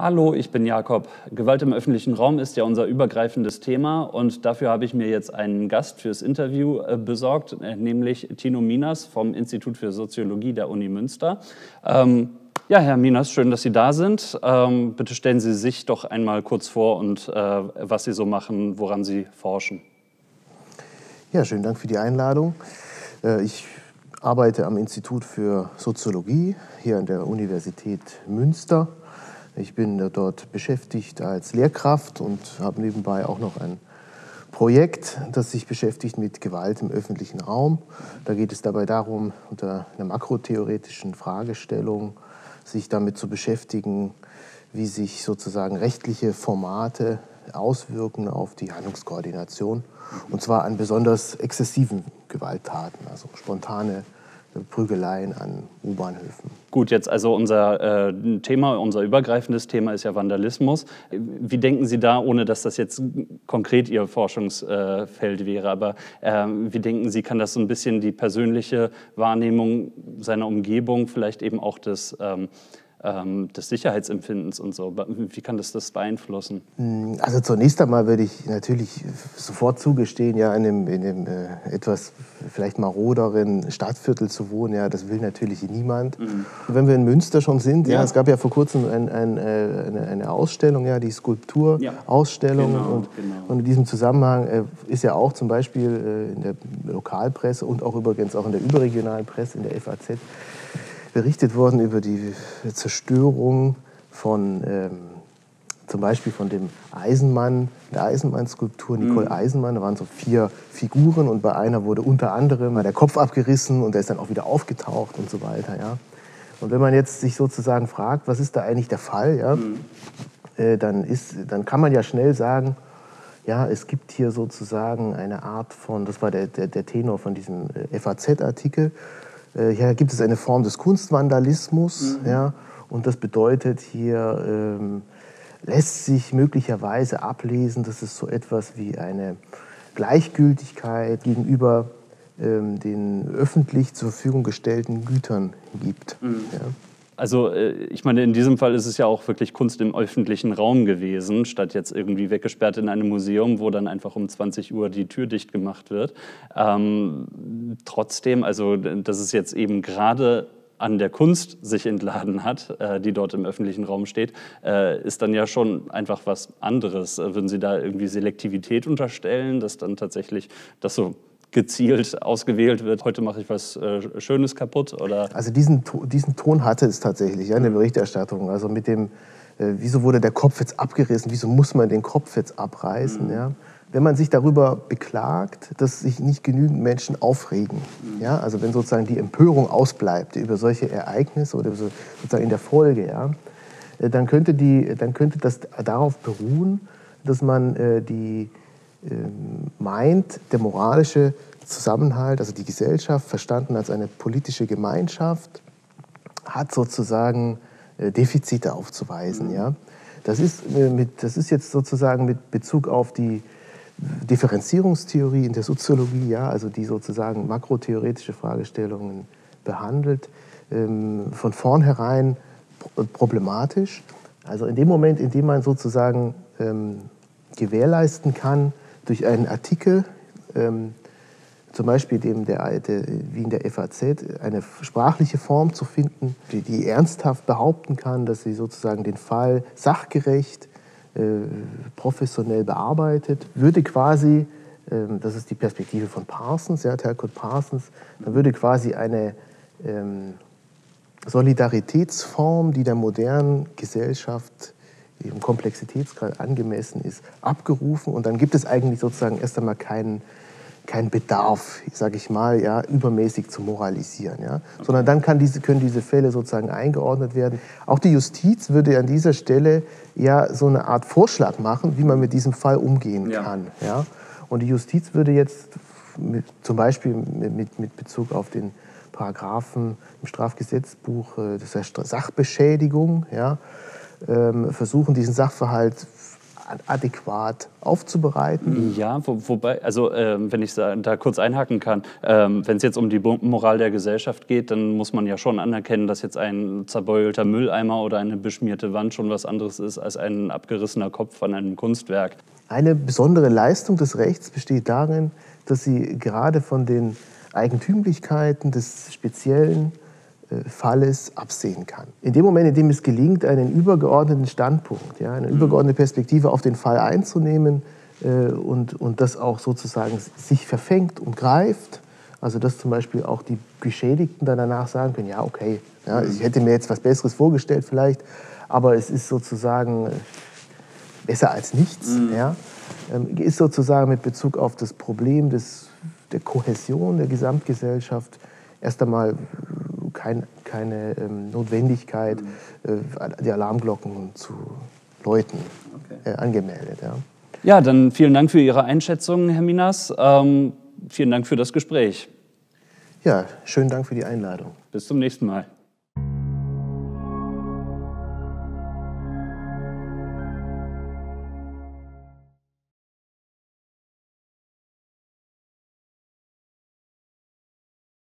Hallo, ich bin Jakob. Gewalt im öffentlichen Raum ist ja unser übergreifendes Thema und dafür habe ich mir jetzt einen Gast fürs Interview äh, besorgt, äh, nämlich Tino Minas vom Institut für Soziologie der Uni Münster. Ähm, ja, Herr Minas, schön, dass Sie da sind. Ähm, bitte stellen Sie sich doch einmal kurz vor und äh, was Sie so machen, woran Sie forschen. Ja, schönen Dank für die Einladung. Äh, ich arbeite am Institut für Soziologie hier an der Universität Münster ich bin dort beschäftigt als Lehrkraft und habe nebenbei auch noch ein Projekt, das sich beschäftigt mit Gewalt im öffentlichen Raum. Da geht es dabei darum, unter einer makrotheoretischen Fragestellung sich damit zu beschäftigen, wie sich sozusagen rechtliche Formate auswirken auf die Handlungskoordination. Und zwar an besonders exzessiven Gewalttaten, also spontane Prügeleien an U-Bahnhöfen. Gut, jetzt also unser äh, Thema, unser übergreifendes Thema ist ja Vandalismus. Wie denken Sie da, ohne dass das jetzt konkret Ihr Forschungsfeld äh, wäre, aber äh, wie denken Sie, kann das so ein bisschen die persönliche Wahrnehmung seiner Umgebung, vielleicht eben auch des ähm, ähm, des Sicherheitsempfindens und so. Wie kann das das beeinflussen? Mm, also zunächst einmal würde ich natürlich sofort zugestehen, ja, in einem, in einem äh, etwas vielleicht maroderen Stadtviertel zu wohnen, ja, das will natürlich niemand. Mhm. Wenn wir in Münster schon sind, ja. ja es gab ja vor kurzem ein, ein, äh, eine, eine, Ausstellung, ja, die Skulpturausstellung ja. genau, und, genau. und in diesem Zusammenhang äh, ist ja auch zum Beispiel äh, in der Lokalpresse und auch übrigens auch in der überregionalen Presse, in der FAZ, berichtet worden über die Zerstörung von ähm, zum Beispiel von dem Eisenmann, der Eisenmann-Skulptur, Nicole mhm. Eisenmann. Da waren so vier Figuren und bei einer wurde unter anderem mal der Kopf abgerissen und der ist dann auch wieder aufgetaucht und so weiter. Ja. Und wenn man jetzt sich sozusagen fragt, was ist da eigentlich der Fall, ja, mhm. äh, dann, ist, dann kann man ja schnell sagen, ja, es gibt hier sozusagen eine Art von, das war der, der, der Tenor von diesem äh, FAZ-Artikel, äh, hier gibt es eine Form des Kunstvandalismus. Mhm. Ja, und das bedeutet, hier ähm, lässt sich möglicherweise ablesen, dass es so etwas wie eine Gleichgültigkeit gegenüber ähm, den öffentlich zur Verfügung gestellten Gütern gibt. Mhm. Ja. Also äh, ich meine, in diesem Fall ist es ja auch wirklich Kunst im öffentlichen Raum gewesen, statt jetzt irgendwie weggesperrt in einem Museum, wo dann einfach um 20 Uhr die Tür dicht gemacht wird. Ähm, trotzdem, also dass es jetzt eben gerade an der Kunst sich entladen hat, äh, die dort im öffentlichen Raum steht, äh, ist dann ja schon einfach was anderes. Würden Sie da irgendwie Selektivität unterstellen, dass dann tatsächlich das so gezielt ausgewählt wird, heute mache ich was äh, Schönes kaputt? Oder? Also diesen, diesen Ton hatte es tatsächlich ja, in der. Berichterstattung. Also mit dem, äh, wieso wurde der Kopf jetzt abgerissen, wieso muss man den Kopf jetzt abreißen? Mhm. Ja? Wenn man sich darüber beklagt, dass sich nicht genügend Menschen aufregen, mhm. ja? also wenn sozusagen die Empörung ausbleibt über solche Ereignisse oder sozusagen in der Folge, ja? Äh, dann, könnte die, dann könnte das darauf beruhen, dass man äh, die meint, der moralische Zusammenhalt, also die Gesellschaft, verstanden als eine politische Gemeinschaft, hat sozusagen äh, Defizite aufzuweisen. Ja? Das, ist äh, mit, das ist jetzt sozusagen mit Bezug auf die Differenzierungstheorie in der Soziologie, ja, also die sozusagen makrotheoretische Fragestellungen behandelt, ähm, von vornherein problematisch. Also in dem Moment, in dem man sozusagen ähm, gewährleisten kann, durch einen Artikel, ähm, zum Beispiel dem der, der, wie in der FAZ, eine sprachliche Form zu finden, die, die, ernsthaft behaupten kann, dass sie sozusagen den Fall sachgerecht, äh, professionell bearbeitet, würde quasi, äh, das ist die Perspektive von Parsons, ja, Talcott Parsons, dann würde quasi eine ähm, Solidaritätsform, die der modernen Gesellschaft dem Komplexitätsgrad angemessen ist, abgerufen und dann gibt es eigentlich sozusagen erst einmal keinen keinen Bedarf, sage ich mal, ja, übermäßig zu moralisieren, ja, sondern dann kann diese, können diese Fälle sozusagen eingeordnet werden. Auch die Justiz würde an dieser Stelle ja so eine Art Vorschlag machen, wie man mit diesem Fall umgehen ja. kann, ja. Und die Justiz würde jetzt mit, zum Beispiel mit, mit Bezug auf den Paragraphen im Strafgesetzbuch, äh, das heißt Sachbeschädigung, ja, versuchen, diesen Sachverhalt adäquat aufzubereiten. Ja, wo, wobei, also äh, wenn ich da kurz einhaken kann, äh, wenn es jetzt um die Moral der Gesellschaft geht, dann muss man ja schon anerkennen, dass jetzt ein zerbeulter Mülleimer oder eine beschmierte Wand schon was anderes ist als ein abgerissener Kopf an einem Kunstwerk. Eine besondere Leistung des Rechts besteht darin, dass sie gerade von den Eigentümlichkeiten des speziellen Falles absehen kann. In dem Moment, in dem es gelingt, einen übergeordneten Standpunkt, ja, eine mhm. übergeordnete Perspektive auf den Fall einzunehmen äh, und, und das auch sozusagen sich verfängt und greift, also dass zum Beispiel auch die Geschädigten dann danach sagen können, ja, okay, ja, mhm. ich hätte mir jetzt was Besseres vorgestellt vielleicht, aber es ist sozusagen äh, besser als nichts, mhm. ja, ähm, ist sozusagen mit Bezug auf das Problem des, der Kohäsion der Gesamtgesellschaft erst einmal kein, keine ähm, Notwendigkeit, mhm. äh, die Alarmglocken zu läuten, okay. äh, angemeldet. Ja. ja, dann vielen Dank für Ihre Einschätzung, Herr Minas. Ähm, vielen Dank für das Gespräch. Ja, schönen Dank für die Einladung. Bis zum nächsten Mal.